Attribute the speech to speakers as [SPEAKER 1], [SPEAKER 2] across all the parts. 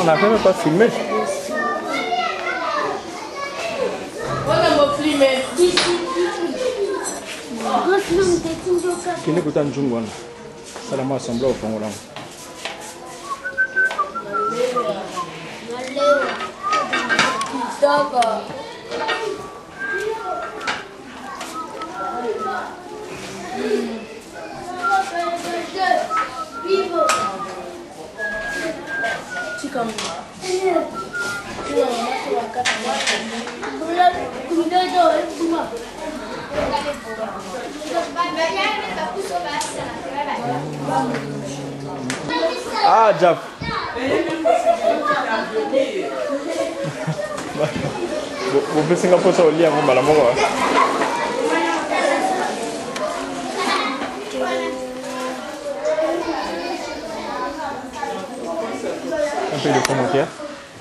[SPEAKER 1] On n'a même pas filmé. kende kuta njungu wana salama asambla ofongo lango Ah, Jaf. Bo bo singa posa olia ngomba la moko.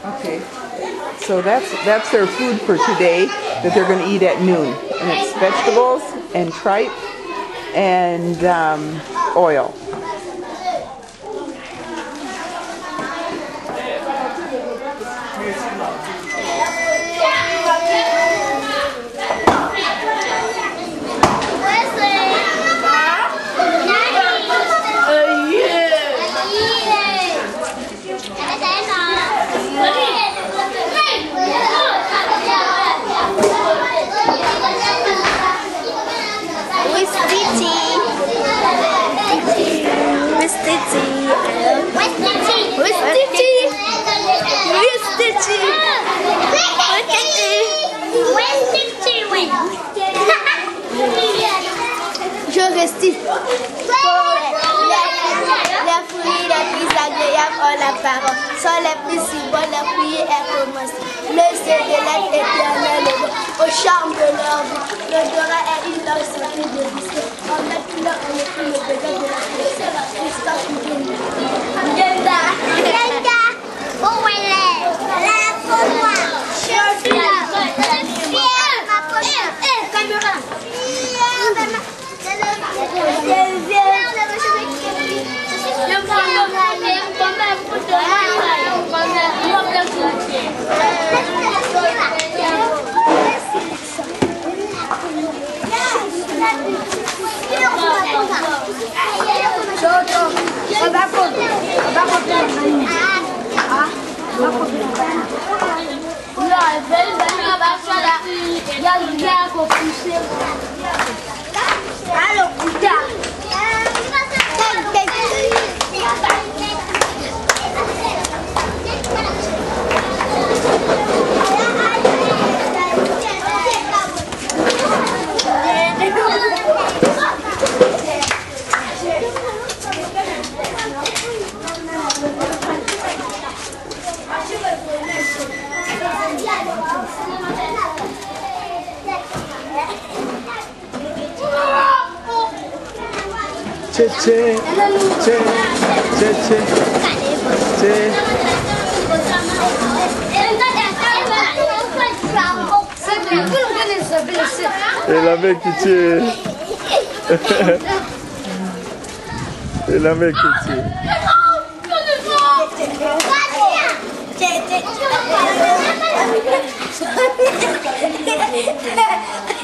[SPEAKER 2] Okay. So that's that's their food for today that they're going to eat at noon, and it's vegetables and tripe and um, oil.
[SPEAKER 3] Reste. Les fruits les agréables la parole, sont les plus si commencé. Le céréales éternel est bon, au charme de leur. Vou.
[SPEAKER 1] tché tché, tché, tché, tché, tché. Et la mec qui tue. Et la mec.